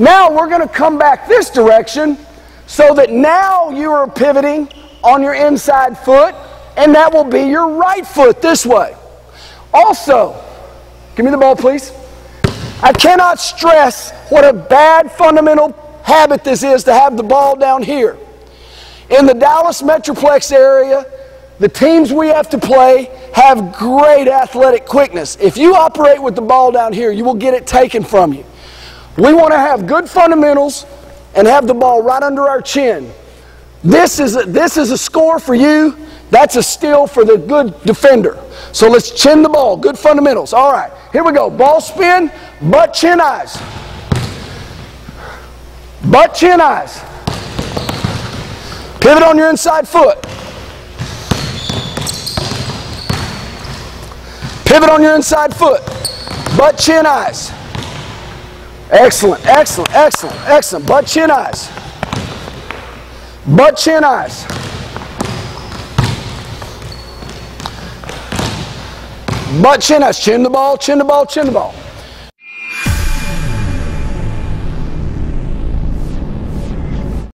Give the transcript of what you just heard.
Now we're going to come back this direction so that now you are pivoting on your inside foot, and that will be your right foot this way. Also, give me the ball, please. I cannot stress what a bad fundamental habit this is to have the ball down here. In the Dallas Metroplex area, the teams we have to play have great athletic quickness. If you operate with the ball down here, you will get it taken from you. We want to have good fundamentals and have the ball right under our chin. This is a, this is a score for you. That's a steal for the good defender. So let's chin the ball. Good fundamentals. All right, here we go. Ball spin, butt chin eyes. Butt chin eyes. Pivot on your inside foot. Pivot on your inside foot. Butt chin eyes. Excellent, excellent, excellent, excellent. Butt chin eyes. Butt chin eyes. Butt chin eyes. Chin the ball, chin the ball, chin the ball.